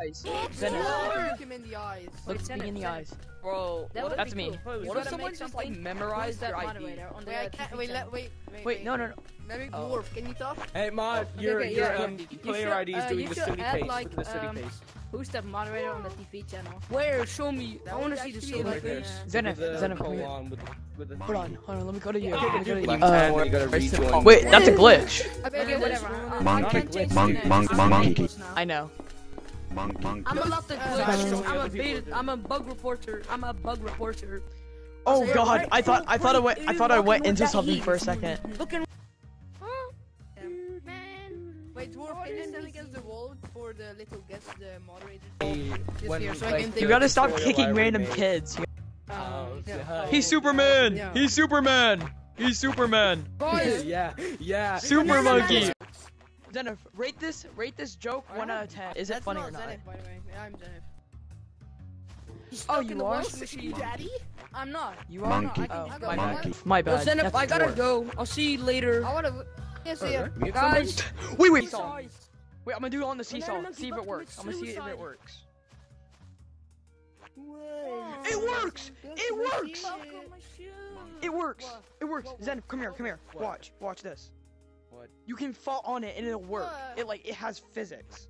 eyes. Zenith. Look him in the eyes. Look Wait, me in the eyes. Bro, That what, That's be me. Cool. what if someone just like memorized who's that your ID? moderator on the Wait, I can't. Wait, let, wait, wait. Wait, no, no, no. Let me, Oh. Dwarf, can you talk? Hey, Mod, your okay, your yeah, um, yeah. You player ID is uh, doing you the should city add, pace. like, the city um, pace. Who's the moderator on the TV channel? Where? Show me. I want to see the actually city be Right there. pace. Zenith, With Zenith, come here. colon with the- with the- Hold on, hold on. Let me go to you. Yeah, Let me to you. left Uh, hand, you gotta rejoin. wait, that's a glitch. Okay, Okay, whatever. whatever. I- I Monkey, can't change monk, the name. monk, I'm monkey. I know. Monk, monk. I'm allowed to Uh, glitch. I'm a beta. I'm a bug reporter. I'm a bug reporter. Oh Say it God, right. I thought I thought I went I thought I went into something for a second. Looking. Wait, Dwarf, can you stand against the wall for the little guest, the moderator? Hey, here, so like, You gotta stop kicking random remade. kids. Oh, yeah. He's Superman. Yeah. He's Superman. He's Superman. Guys, yeah, yeah. Super monkey. Zenith, rate this rate this joke one out of ten. Is it funny not or not? Zenith, by the way. Yeah, I'm Zenith. He's Oh, stuck you in the are? washing machine. Daddy? I'm not. You are. Monkey. Oh, I got my monkey. bad. My Yo, bad. Zenith, That's I gotta dwarf. go. I'll see you later. I wanna. Yeah, see ya. Meet Guys. Wait, wait. Seesaw. Wait, I'm gonna do it on the seesaw. Banana See if it works. I'm gonna see if it suicide. works. It works. It works. It works. It works. Zen, come here, come here. Watch, watch this. What? You can fall on it and it'll work. What? It like it has physics.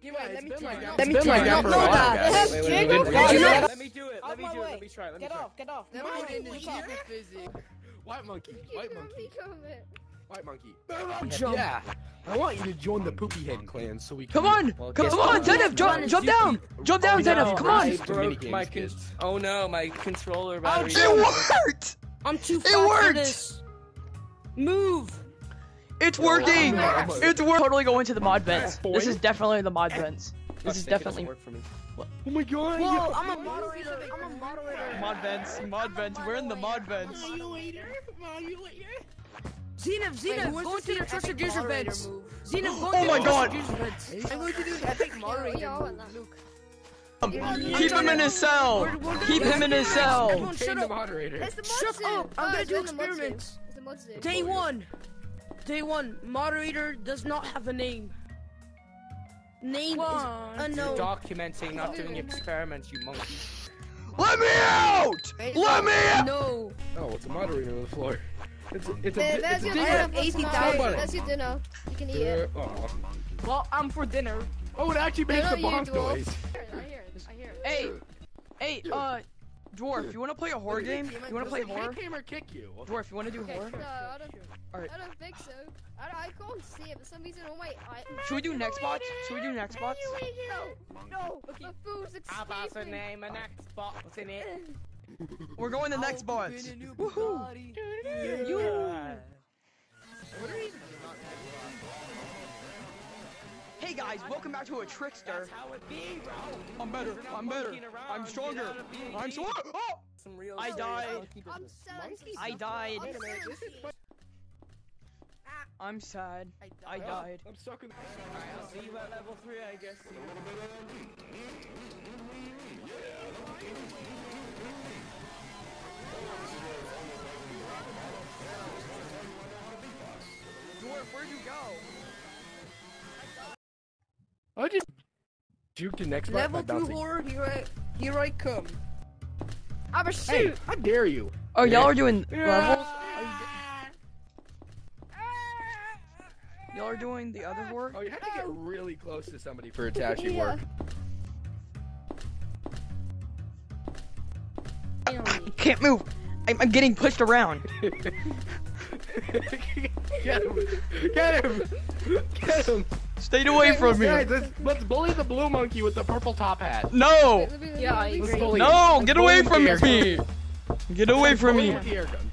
Yeah, Yeah, wait, let me been try. Let me It's try. like that No, no, that- guys. Yes, Wait, wait, Jacob, wait, wait, guys, wait, you wait, know- Let me do it. Let me do it. Let me try. Let me try. Get off, get off. Let Come me on, do this come on. stupid physics. White monkey. White monkey. White monkey. Jump. Yeah. I want you to join the Poopy Head clan so we can. Come on, Well, come guess on, what? Zenith, jump, jump down, jump down, Oh, Zenith, no, come I on. broke my con- Oh no, my controller oh, battery. It worked. I'm too It fat for worked. this. Move. It's working. I'm It's working. Totally go into the mod vents. Boy. This is definitely the mod vents. This is think it doesn't definitely work for me. Oh my god. Whoa, I'm a moderator. I'm a moderator. mod vents. Mod vents. We're in the mod vents. Zenith, Zenith, who wants go to see into the epic trusted user vents. move? Zenith, go Oh into my the God. trusted user vents. I'm going to do the epic moderator move. Look. Um, Keep him in his cell. We're- we're Keep him in his cell. Everyone shut up. moderator. It's the Shut up. I'm gonna do experiments. It's the mod sim. Day one. Day one. Moderator does not have a name. Name One. is unknown. You're documenting, not doing experiments, you monkey. Let me out. Let me out. No. Oh, it's a moderator on the floor. It's a, it's a, There- it's There's a your dinner. have Put some 80,000. That's your dinner. You can eat it. Oh. Well, I'm for dinner. oh, it actually makes no, the you bonk dwarf. noise. I hear it. I hear it. Hey, hey, uh, dwarf, you wanna play a horror game? You wanna play horror? Kick him or kick you? Dwarf, you wanna do Okay, horror? no, I don't. Alright. I don't think so. I, don't, I can't see it. For some reason, all my items. Should we do next bots? Should we do next bots? No, no. Okay. The fool's How about the escaping. name an Xbox in it? We're going to next bots. Woohoo! Hey guys, welcome back to a trickster. How it be, bro? I'm better. I'm better. I'm stronger. out of being I'm so. me. Oh! Some real I died. I'm sad. I died. I'm sad. I'm sad. I died. I'm stuck in. Alright, I'll see you at level 3, I guess. Juked the next Level two bouncing. horror. Here I, here I come. Ah, I'm a Hey, shoot. how dare you? Oh, y'all are doing levels? Y'all are doing the other work? Oh, you have to get oh. really close to somebody for it to actually Yeah. work. Can't move. I'm, I'm getting pushed around. Get him! Get him! Get him! Stay away from me. Guys, let's, let's bully the blue monkey with the purple top hat. No! Yeah, I Let's agree. bully. No! Let's Get away from the me! Get away from me! him with the air gun.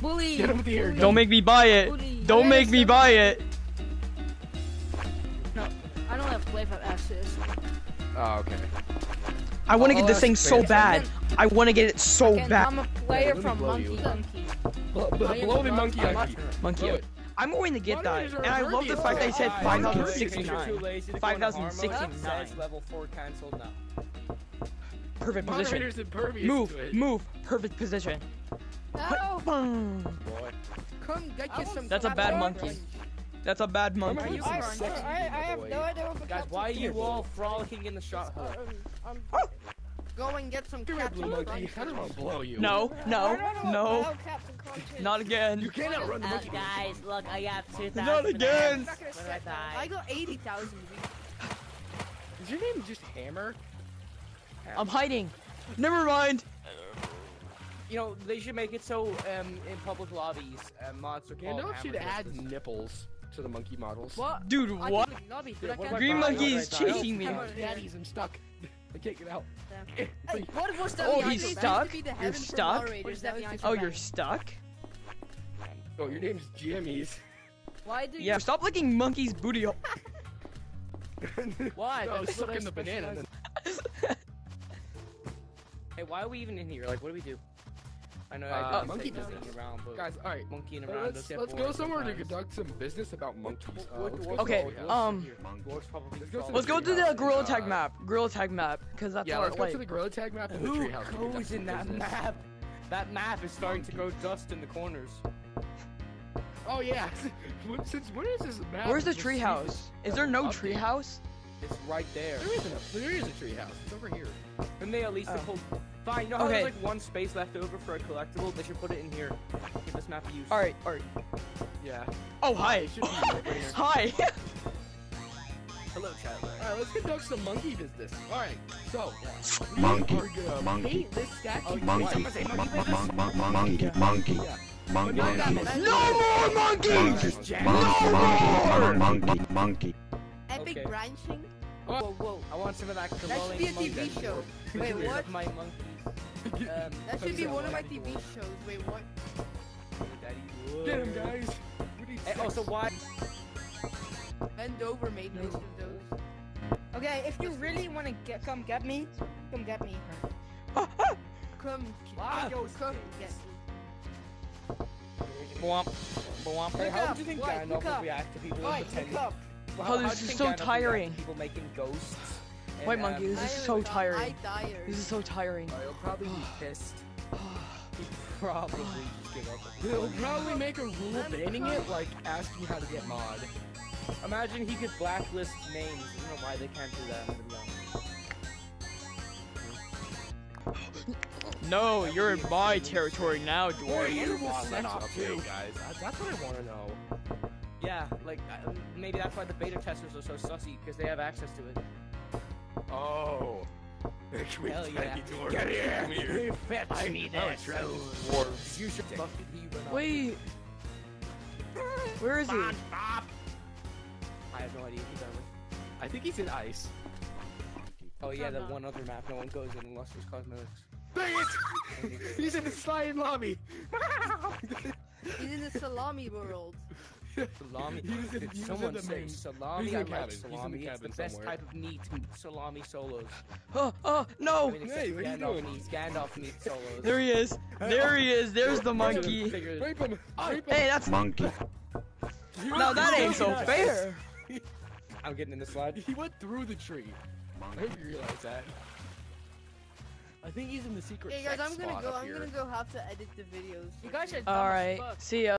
Bully. Get him with the air gun. Don't make me buy it. Bully. Don't make me buy it. No, I don't have play for access. Oh, okay. I want to oh, I'll get this ask thing so bad. I want to get it so Again, bad. I'm a player from blow Monkey. Monkey. Blow, blow, I am blow the monkey monkey. Monkey. Blow it. I'm going to get that. Moderators are And I love the impervious. fact they said Alright, Monkey. in case you're too 5069. lazy to go into Harmony, 5069. level 4 cancelled now. Perfect position. Move, move. Perfect position. No. Boom. Come get you some. That's a bad monkey. That's a bad Are monkey. you I, I, I, I have no idea what Guys, why are you all frolicking in the shot hut? Um, Oh! Go and get some Come here, Captain blue monkey. I don't want to blow you. No, I no, don't know what the no, hell Captain Crunch is. not again. You can't outrun the Uh, monkey. guys, look, I got 2,000 Not again. I'm not gonna What set did I. I got 80,000. Is your name just Hammer? I'm hiding. Never mind. You know, they should make it so um, in public lobbies, uh, mods are called Gandalf should add sisters. nipples to the monkey models. What? Dude, what? lobby, Dude, what Green monkey is chasing me. Hammer. Daddies, I'm stuck. I can't get out. Hey, what was oh, that? Oh, behind he's you? That stuck? used to be the You're stuck? moderators, What is now that it's behind just Oh, bad. you're stuck? Oh, your name's Jimmy's. Why do you? Yeah, stop licking monkey's booty hole. Why? No, That's sucking the banana. specialize and then- Hey, why are we even in here? Like, what do we do? I know Uh, I didn't monkey say monkeying business. around, but Guys, alright. monkeying Uh, around let's let's go somewhere to conduct some business about monkeys. Uh, What let's dwarves go Okay, call- to- dwarves um, probably Let's go to Let's the go to the treehouse. gorilla tag map. Gorilla tag map, because that's Yeah, our let's go like. to the gorilla tag map Who treehouse. to conduct goes in that map? That map is starting to grow dust in the corners. Oh yeah. When- Since when is this map? Where's the received treehouse? Is there no update? treehouse? It's right there. There isn't a. There is a treehouse. It's over here. And they at least Oh. Hold. Fine, you know how Okay. there's like one space left over for a collectible? They should put it in here. Give this map a use. All right, all right. Yeah. Oh, hi. It right. Hi. Hello, chat. Alright, let's conduct some monkey business. Alright, so we Monkey, are gonna monkey. paint this statue. Monkey, Someone say mon- monkey mon- business? mon- mon- monkey, monkey, monkey, But not that monkey, no more monkeys. Jack. monkey, more! monkey, monkey, monkey. Epic branching. Whoa, whoa! I want some of that That should be a monkey TV show. Wait, what? my monkeys. Um, That should be one of my TV wood, shows. Wait, what? daddy Get him, guys. We need Hey, sex. oh, why? Bend over made most of those. Okay, if you really want to get come get me, come get me. Come, Ah, yo, come get me. Bwomp, bwomp. Hey, Look how up, do you think White, Gandalf look would up. react to people Right, pretending? Look up. Oh, this how is do you think so Gandalf would react to tiring. People making ghosts. and, White um, monkey, this is so tiring. This is so tiring. Uh, he'll probably be pissed. He'd probably just give up. He'll probably make a rule banning it, like asking how to get mod. Imagine he could blacklist names. I don't know why they can't do that. I'm gonna be honest. No, you're in my territory now, Boy, dwarf. you will Wow, set off up too, guys. That's what I want to know. Yeah, like uh, maybe that's why the beta testers are so sussy because they have access to it. Oh. Hell yeah. Get here. You fetch me this. Dwarves. You should fuck it, he. Wait. Where is he? I have no idea who that was. I think he's in ice. Oh yeah, that one other map no one goes in unless there's cosmetics. Dang it! he's in the sliding lobby. He's in the salami world. Salami. He was Did he was in someone the say salami? he's in I like cabin. He's in the salami. It's the best somewhere. type of meat. Salami solos. Oh, oh, I no! mean, Hey, what are you doing? needs Gandalf needs solos. There he is. There oh. he is. There's the monkey. Rape him! Rape him! Hey, that's Monkey, now that ain't so fair. I'm getting in the slide. He went through the tree. I hope you realize that. I think he's in the secret Okay, guys, I'm gonna go. I'm here. gonna go have to edit the videos. You guys are dumb All as right. fuck. See ya.